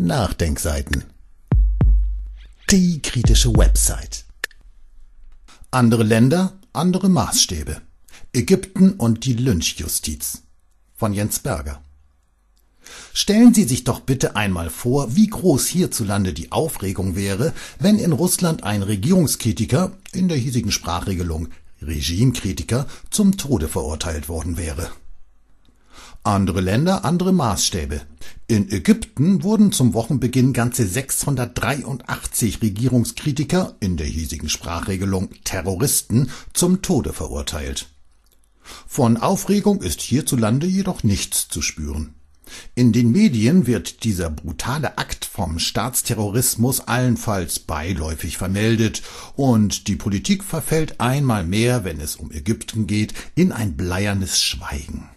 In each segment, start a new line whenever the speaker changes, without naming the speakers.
Nachdenkseiten. Die kritische Website. Andere Länder, andere Maßstäbe. Ägypten und die Lynchjustiz. Von Jens Berger. Stellen Sie sich doch bitte einmal vor, wie groß hierzulande die Aufregung wäre, wenn in Russland ein Regierungskritiker, in der hiesigen Sprachregelung Regimekritiker, zum Tode verurteilt worden wäre. Andere Länder, andere Maßstäbe. In Ägypten wurden zum Wochenbeginn ganze 683 Regierungskritiker, in der hiesigen Sprachregelung Terroristen, zum Tode verurteilt. Von Aufregung ist hierzulande jedoch nichts zu spüren. In den Medien wird dieser brutale Akt vom Staatsterrorismus allenfalls beiläufig vermeldet, und die Politik verfällt einmal mehr, wenn es um Ägypten geht, in ein bleiernes Schweigen.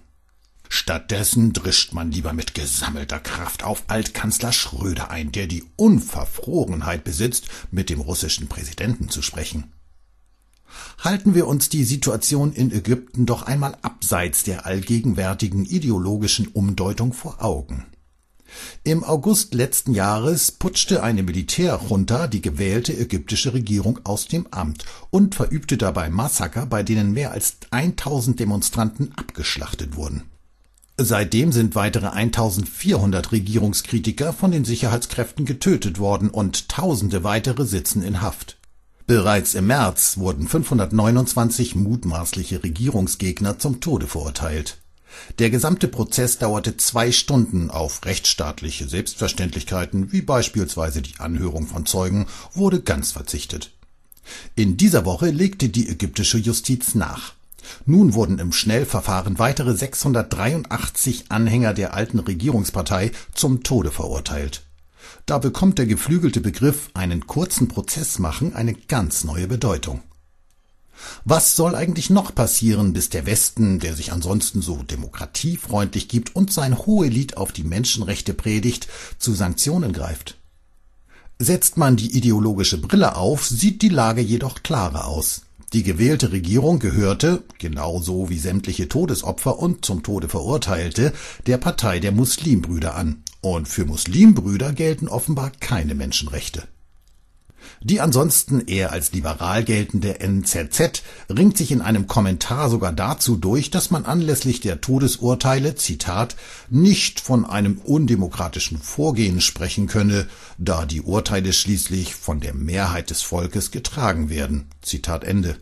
Stattdessen drischt man lieber mit gesammelter Kraft auf Altkanzler Schröder ein, der die Unverfrorenheit besitzt, mit dem russischen Präsidenten zu sprechen. Halten wir uns die Situation in Ägypten doch einmal abseits der allgegenwärtigen ideologischen Umdeutung vor Augen. Im August letzten Jahres putschte eine Militärjunta die gewählte ägyptische Regierung aus dem Amt und verübte dabei Massaker, bei denen mehr als 1000 Demonstranten abgeschlachtet wurden. Seitdem sind weitere 1400 Regierungskritiker von den Sicherheitskräften getötet worden und tausende weitere sitzen in Haft. Bereits im März wurden 529 mutmaßliche Regierungsgegner zum Tode verurteilt. Der gesamte Prozess dauerte zwei Stunden, auf rechtsstaatliche Selbstverständlichkeiten wie beispielsweise die Anhörung von Zeugen wurde ganz verzichtet. In dieser Woche legte die ägyptische Justiz nach. Nun wurden im Schnellverfahren weitere 683 Anhänger der alten Regierungspartei zum Tode verurteilt. Da bekommt der geflügelte Begriff einen kurzen Prozess machen eine ganz neue Bedeutung. Was soll eigentlich noch passieren, bis der Westen, der sich ansonsten so demokratiefreundlich gibt und sein Hohelied auf die Menschenrechte predigt, zu Sanktionen greift? Setzt man die ideologische Brille auf, sieht die Lage jedoch klarer aus. Die gewählte Regierung gehörte, genauso wie sämtliche Todesopfer und zum Tode Verurteilte, der Partei der Muslimbrüder an, und für Muslimbrüder gelten offenbar keine Menschenrechte. Die ansonsten eher als liberal geltende NZZ ringt sich in einem Kommentar sogar dazu durch, dass man anlässlich der Todesurteile, Zitat, nicht von einem undemokratischen Vorgehen sprechen könne, da die Urteile schließlich von der Mehrheit des Volkes getragen werden. Zitat Ende.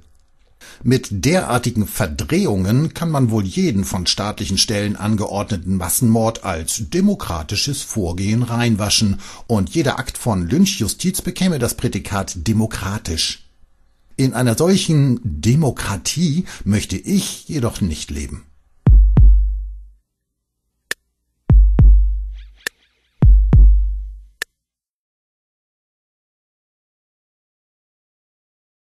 Mit derartigen Verdrehungen kann man wohl jeden von staatlichen Stellen angeordneten Massenmord als demokratisches Vorgehen reinwaschen, und jeder Akt von Lynchjustiz bekäme das Prädikat demokratisch. In einer solchen Demokratie möchte ich jedoch nicht leben